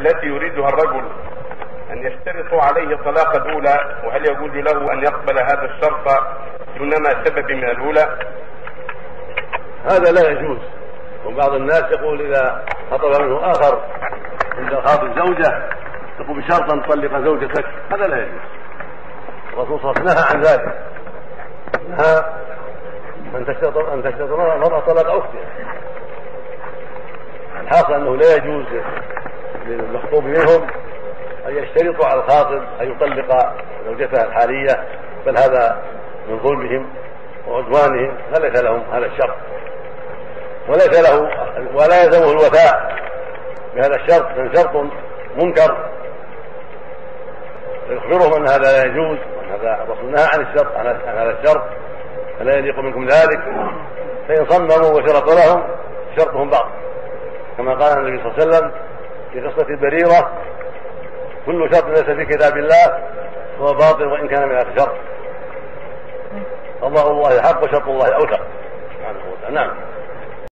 التي يريدها الرجل أن يشترط عليه الطلاق الأولى وهل يجوز له أن يقبل هذا الشرط دونما سبب من الأولى؟ هذا لا يجوز. وبعض الناس يقول إذا خطب منه آخر عند خاطب زوجة يقول بشرط أن تطلق زوجتك. هذا لا يجوز. الرسول صلى الله عليه وسلم نهى عن ذلك. نهى أن تشترط أن تشترط المرأة طلاق أختها. الحاصل أنه لا يجوز للمخطوب منهم أن يشترطوا على الخاطب أن يطلق زوجته الحالية بل هذا من ظلمهم وعدوانهم فليس لهم هذا الشرط. وليس له ولا يلزمه الوفاء بهذا الشرط بل شرط منكر. فيخبرهم أن هذا لا يجوز وأن هذا الرسول نهى عن الشرط عن هذا الشرط فلا يليق منكم ذلك. فإن صمموا وشرطوا لهم شرطهم باطل. كما قال النبي صلى الله عليه وسلم في قصة البريرة. كل شرط ليس في كتاب الله هو باطل وإن كان من الشرط قضاء الله حق وشرط الله نعم